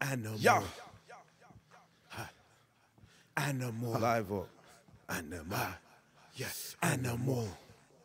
Animal. Yo. Animal. Live up. Animal. Ah. Yes. Animal.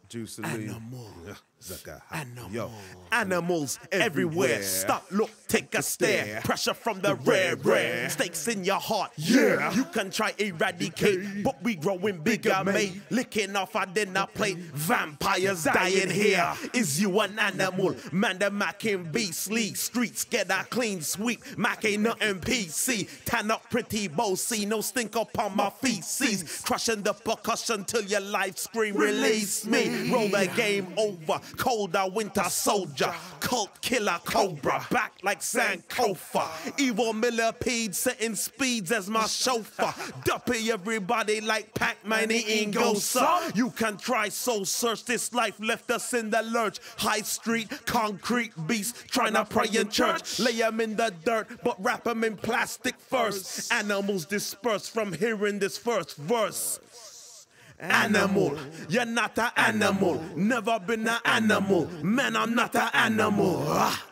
Juice and Animal. Yeah. Zaka. Animal. Yo. Animals everywhere. Everywhere. Stop, look, take a stare. stare. Pressure from the, The rare, rare. Stakes in your heart. Yeah. You can try eradicate, but we growing bigger, Bigger, mate. mate. Licking off our dinner plate. Vampires dying here. Is you an animal? Man, the Mac in beastly. Streets get a clean sweep. Mac ain't nothing PC. Tan up pretty bossy. No stink upon my feces. Crushing the percussion till your life scream. Release me. Roll the game over. Colder winter soldier. Cult killer cobra. Back like Sankofa. Evil millipede setting speeds as my chauffeur. Duppy everybody like Pac-Man eating Gosa. You can try soul search. This life left us in the lurch. High street, concrete beast. Trying to pray in church. Lay them in the dirt, but wrap them in plastic first. Animals disperse from hearing this first verse. Animal, you're not an animal. Never been an animal. Man, I'm not an animal. Ah.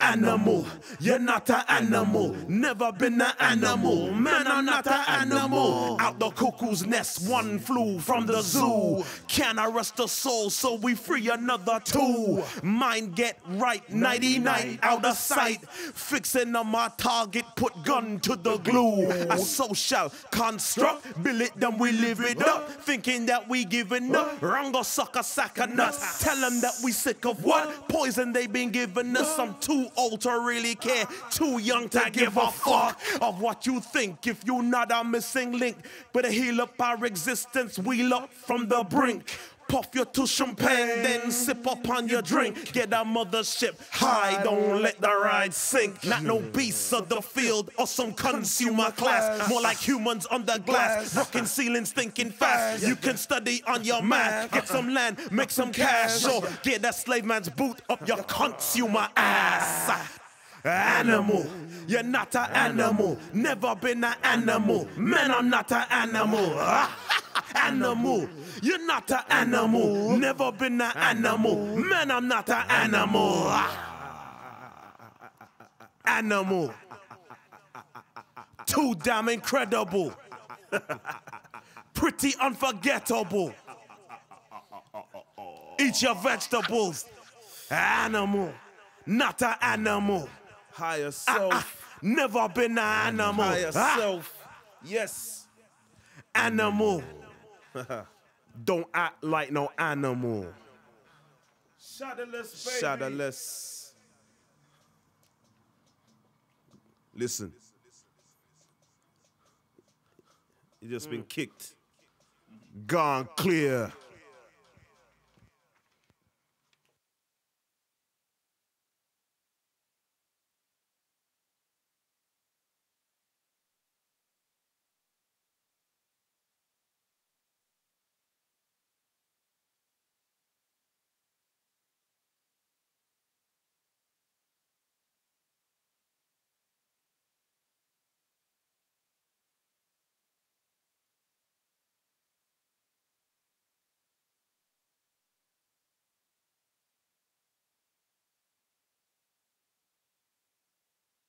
Animal, you're not an animal. Never been an animal. Man, I'm not an animal. Out the cuckoo's nest, one flew from the zoo. Can I rest a soul, so we free another two. Mind get right, nighty night, out of sight. Fixing on my target, put gun to the glue. A social construct, bill it, then we live it up. Thinking that we giving up. Rango sucker sack nuts. Tell them that we sick of what? Poison they been giving us. I'm too old to really care. Too young to give a fuck of what you think. If you're not a missing link, better heal up our existence. Wheel up from the brink. Puff your to champagne, then sip up on your drink. Get a mothership high, don't let the ride sink. Not no beasts of the field or some consumer class. More like humans on the glass, rocking ceilings, thinking fast. You can study on your math, get some land, make some cash, or get that slave man's boot up your consumer ass. Animal, you're not an animal. Never been an animal. Man, I'm not an animal. Ah. Animal, you're not an animal. Never been an animal. Man, I'm not an animal. Animal, too damn incredible. Pretty unforgettable. Eat your vegetables. Animal, not an animal. Higher self. Never been an animal. Higher Ah, self. Yes. Animal. Don't act like no animal. Shadowless, baby. Shadowless. Listen. You just been mm. kicked. Gone clear.